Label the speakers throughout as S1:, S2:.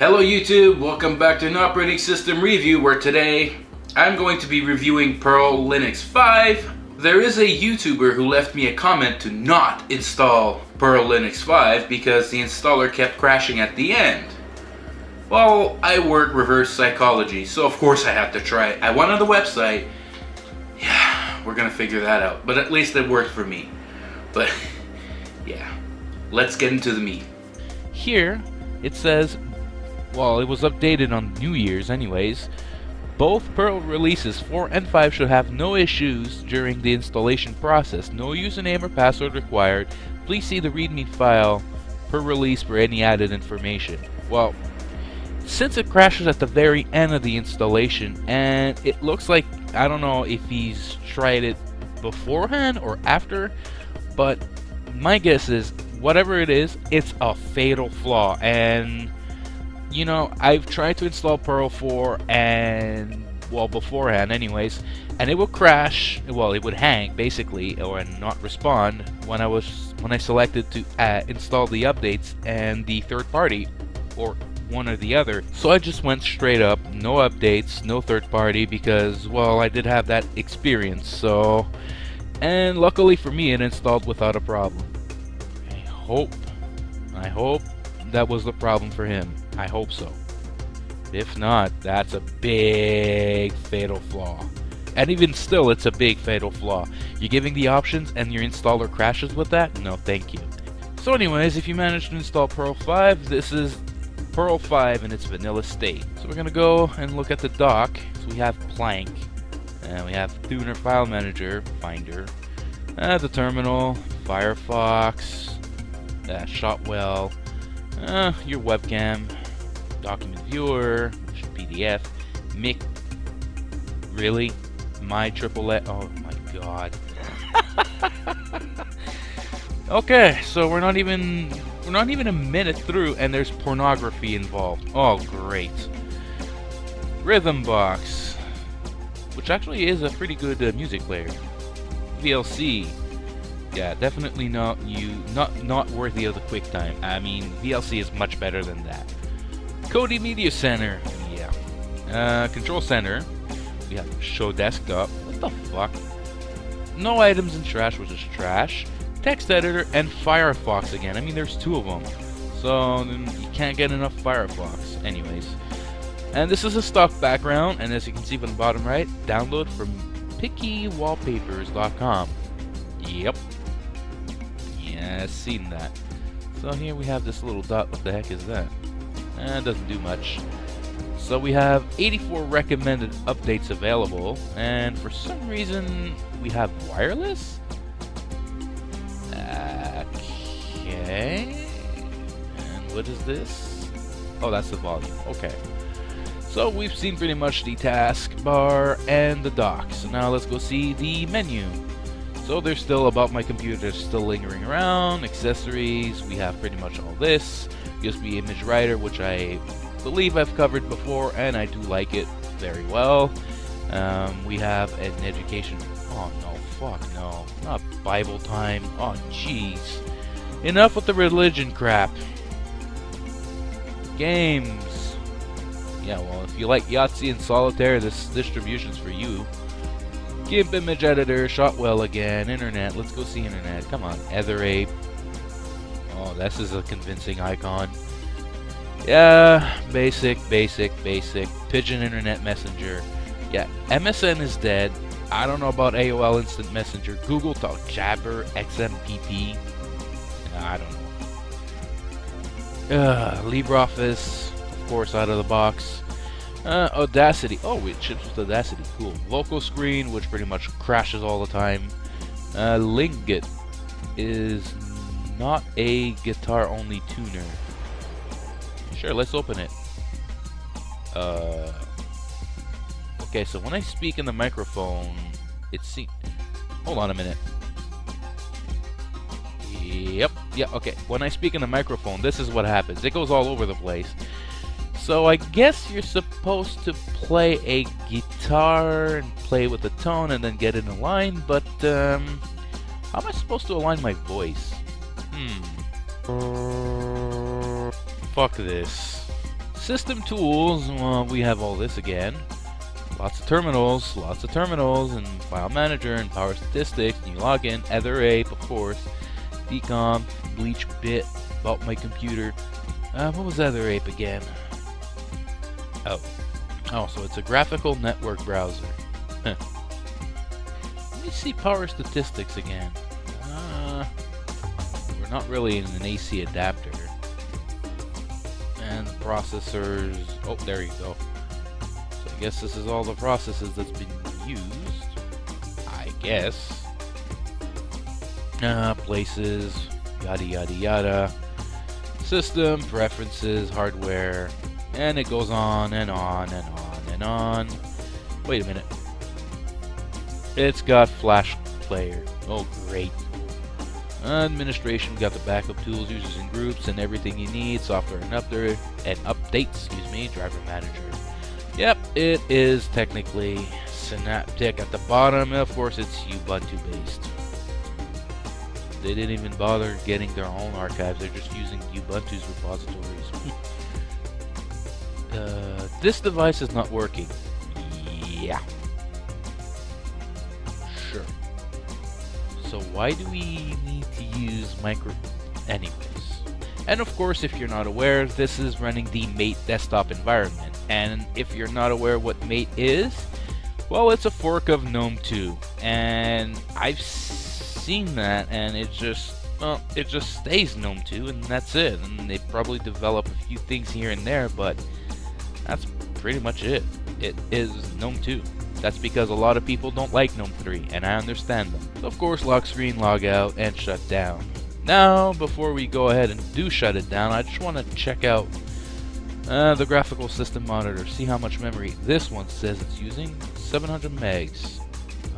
S1: Hello YouTube, welcome back to an operating system review where today I'm going to be reviewing Pearl Linux 5. There is a YouTuber who left me a comment to not install Pearl Linux 5 because the installer kept crashing at the end. Well, I work reverse psychology, so of course I have to try it. I went on the website, yeah, we're gonna figure that out, but at least it worked for me. But yeah, let's get into the meat.
S2: Here, it says well, it was updated on New Year's anyways. Both Pearl releases 4 and 5 should have no issues during the installation process. No username or password required. Please see the README file per release for any added information. Well, since it crashes at the very end of the installation, and it looks like, I don't know if he's tried it beforehand or after, but my guess is, whatever it is, it's a fatal flaw, and you know, I've tried to install Pearl 4 and well beforehand anyways, and it would crash, well it would hang basically or not respond when I was when I selected to uh, install the updates and the third party or one or the other. So I just went straight up, no updates, no third party because well I did have that experience. So and luckily for me it installed without a problem. I hope I hope that was the problem for him. I hope so. If not, that's a big fatal flaw. And even still, it's a big fatal flaw. You're giving the options and your installer crashes with that? No, thank you. So anyways, if you manage to install Pearl 5, this is Pearl 5 in its vanilla state. So we're going to go and look at the dock. So we have Plank, and we have Thunar File Manager, Finder, uh, the terminal, Firefox, uh, Shotwell, uh, your webcam, document viewer, which is PDF, Mick, really? My triple A, oh my god. okay, so we're not even, we're not even a minute through and there's pornography involved. Oh, great. Rhythm Box, which actually is a pretty good uh, music player. VLC, yeah, definitely not you not not worthy of the QuickTime. I mean, VLC is much better than that. Kodi Media Center, yeah. Uh, Control Center, we have Show Desktop. What the fuck? No items in trash, which is trash. Text editor and Firefox again. I mean, there's two of them, so you can't get enough Firefox. Anyways, and this is a stock background, and as you can see from the bottom right, download from pickywallpapers.com. Yep. Yeah, seen that. So here we have this little dot. What the heck is that? Eh, doesn't do much. So we have 84 recommended updates available, and for some reason we have wireless? Okay. And what is this? Oh, that's the volume. Okay. So we've seen pretty much the taskbar and the dock. So now let's go see the menu. So there's still about my computer still lingering around, accessories, we have pretty much all this, USB image writer, which I believe I've covered before, and I do like it very well. Um, we have an education, oh no, fuck no, not Bible time, oh jeez. Enough with the religion crap. Games. Yeah, well, if you like Yahtzee and Solitaire, this distribution's for you. GIMP image editor, Shotwell again, internet, let's go see internet, come on, EtherApe. Oh, this is a convincing icon. Yeah, basic, basic, basic, Pidgin Internet Messenger. Yeah, MSN is dead. I don't know about AOL Instant Messenger, Google Talk, Jabber, XMPP. I don't know. Uh, LibreOffice, of course, out of the box. Uh, Audacity. Oh, it ships with Audacity. Cool. Vokoscreen, which pretty much crashes all the time. Uh, Lingot is not a guitar-only tuner. Sure, let's open it. Uh, okay, so when I speak in the microphone, it seems... Hold on a minute. Yep, yeah, okay. When I speak in the microphone, this is what happens. It goes all over the place. So I guess you're supposed to play a guitar and play with the tone and then get in a line, but um, How am I supposed to align my voice? Hmm. Fuck this. System tools, well, we have all this again. Lots of terminals, lots of terminals, and File Manager, and Power Statistics, new login, Ether Ape, of course, Decom, Bleach Bit, about my computer. Uh, what was Ether Ape again? Oh. Oh, so it's a graphical network browser. Let me see Power Statistics again. Not really an AC adapter. And the processors... Oh, there you go. So I guess this is all the processes that's been used. I guess. Uh, places, yada yada yada. System, preferences, hardware, and it goes on and on and on and on. Wait a minute. It's got Flash Player. Oh, great. Administration, got the backup tools, users and groups, and everything you need. Software and update, and updates, excuse me, driver manager. Yep, it is technically Synaptic at the bottom. Of course, it's Ubuntu based. They didn't even bother getting their own archives. They're just using Ubuntu's repositories. uh, this device is not working. Yeah. So why do we need to use micro... Anyways. And of course, if you're not aware, this is running the Mate desktop environment. And if you're not aware what Mate is, well, it's a fork of GNOME 2. And I've seen that, and it just, well, it just stays GNOME 2, and that's it. And they probably develop a few things here and there, but that's pretty much it. It is GNOME 2. That's because a lot of people don't like GNOME 3, and I understand them. So of course, lock screen, log out, and shut down. Now, before we go ahead and do shut it down, I just want to check out uh, the graphical system monitor, see how much memory this one says it's using. 700 megs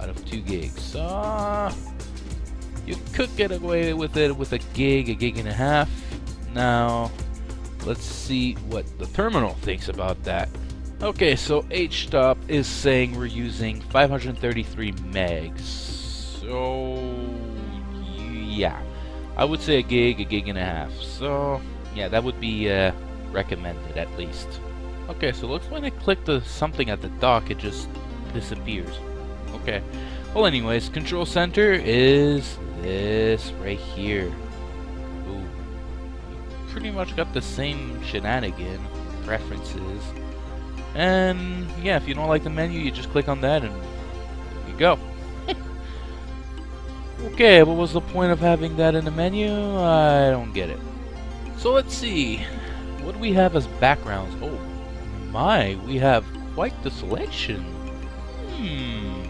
S2: out of 2 gigs. Uh, you could get away with it with a gig, a gig and a half. Now, let's see what the terminal thinks about that. Okay, so HTOP is saying we're using 533 megs. So, yeah. I would say a gig, a gig and a half. So, yeah, that would be uh, recommended at least. Okay, so looks when I click the something at the dock, it just disappears. Okay. Well, anyways, control center is this right here. Ooh. Pretty much got the same shenanigan preferences. And yeah, if you don't like the menu, you just click on that and you go. okay, what was the point of having that in the menu? I don't get it. So let's see. What do we have as backgrounds? Oh my, we have quite the selection. Hmm.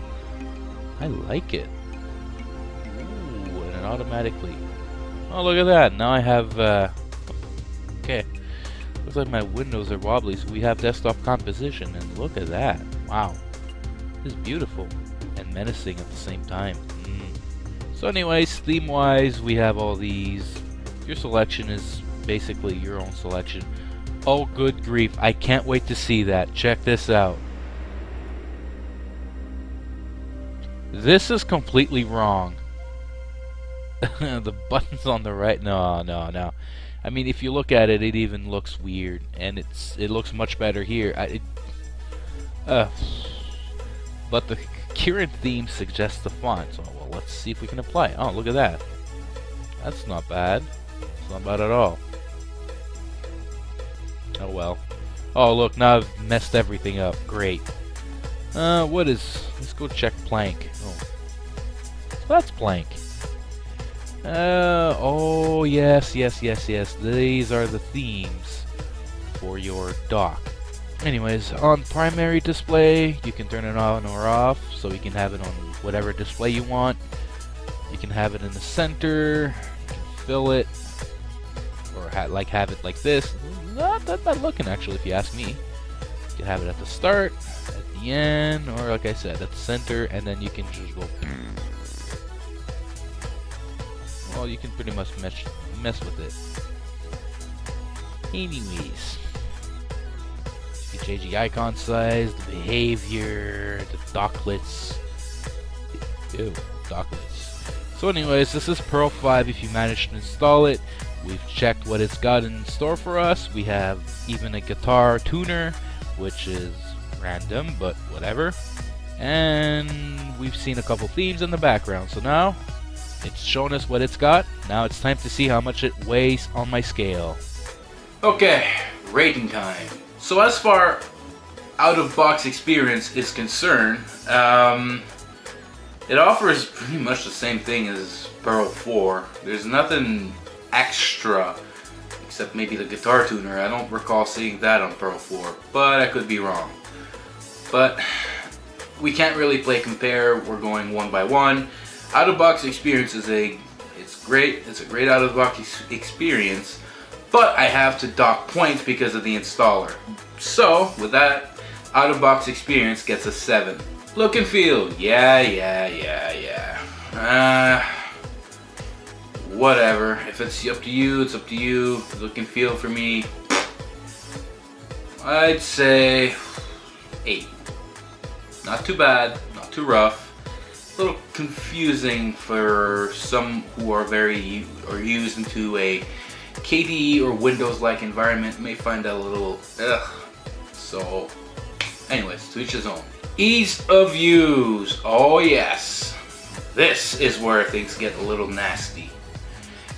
S2: I like it. Ooh, and it automatically. Oh, look at that. Now I have, uh... Looks like my windows are wobbly, so we have desktop composition, and look at that. Wow. This is beautiful. And menacing at the same time. Mm. So anyways, theme-wise, we have all these. Your selection is basically your own selection. Oh, good grief. I can't wait to see that. Check this out. This is completely wrong. the buttons on the right. No, no, no. I mean, if you look at it, it even looks weird, and it's it looks much better here. I, it, uh, but the current theme suggests the font, so well, let's see if we can apply it. Oh, look at that. That's not bad. It's not bad at all. Oh well. Oh look, now I've messed everything up. Great. Uh, what is... Let's go check Plank. Oh. So that's Plank. Uh, oh, yes, yes, yes, yes. These are the themes for your dock. Anyways, on primary display, you can turn it on or off, so you can have it on whatever display you want. You can have it in the center, you can fill it, or ha like have it like this. Not that bad looking, actually, if you ask me. You can have it at the start, at the end, or like I said, at the center, and then you can just go. Well, you can pretty much mess mess with it. Anyways, you can change the icon size, the behavior, the docklets. Ew, docklets. So anyways, this is Pearl 5 if you manage to install it. We've checked what it's got in store for us. We have even a guitar tuner, which is random, but whatever. And we've seen a couple themes in the background. So now, it's shown us what it's got. Now it's time to see how much it weighs on my scale.
S1: Okay, rating time. So as far out-of-box experience is concerned, um, it offers pretty much the same thing as Pearl 4. There's nothing extra except maybe the guitar tuner. I don't recall seeing that on Pearl 4, but I could be wrong. But we can't really play compare. We're going one by one. Out-of-box experience is a, it's great. It's a great out-of-box experience, but I have to dock points because of the installer. So with that, out-of-box experience gets a seven. Look and feel, yeah, yeah, yeah, yeah. Uh, whatever. If it's up to you, it's up to you. Look and feel for me, I'd say eight. Not too bad, not too rough. A little confusing for some who are very or used into a KDE or Windows-like environment may find that a little ugh. So, anyways, to each his own. Ease of use. Oh yes. This is where things get a little nasty.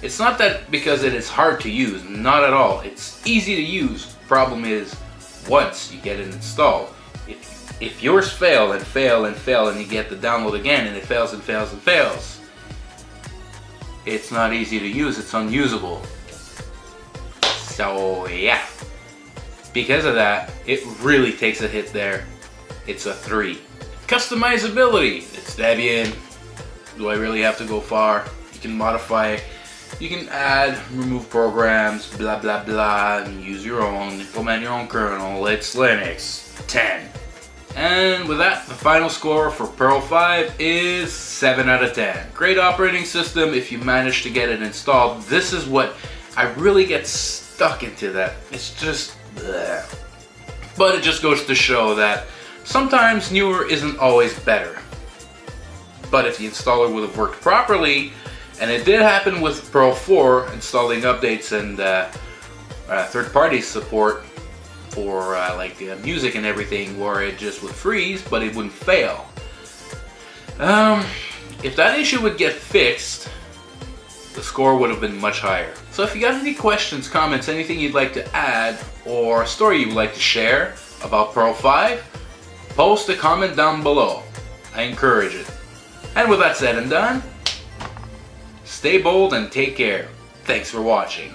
S1: It's not that because it is hard to use, not at all. It's easy to use. Problem is, once you get it installed, if, if yours fail and fail and fail and you get the download again and it fails and fails and fails, it's not easy to use, it's unusable. So yeah, because of that, it really takes a hit there. It's a 3. Customizability, it's Debian. Do I really have to go far? You can modify, you can add, remove programs, blah blah blah, and use your own, implement your own kernel, it's Linux. 10. And with that, the final score for Pearl 5 is 7 out of 10. Great operating system if you manage to get it installed. This is what I really get stuck into that. It's just bleh. But it just goes to show that sometimes newer isn't always better. But if the installer would have worked properly, and it did happen with Pearl 4, installing updates and uh, uh, third-party support for uh, like uh, music and everything, where it just would freeze, but it wouldn't fail. Um, if that issue would get fixed, the score would have been much higher. So if you got any questions, comments, anything you'd like to add, or a story you'd like to share about Pro 5, post a comment down below. I encourage it. And with that said and done, stay bold and take care. Thanks for watching.